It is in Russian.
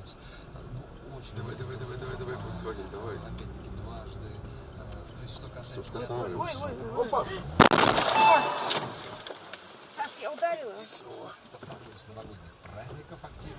нажать. Ну, очень Давай, давай, давай, давай, давай, Volkswagen, давай. Опять-таки дважды. Э, то есть, что касается... Что ж ты Ой, останавливаешься? ой, ой. Опа! Саш, я ударила. Все. Что касается новогодних праздников активно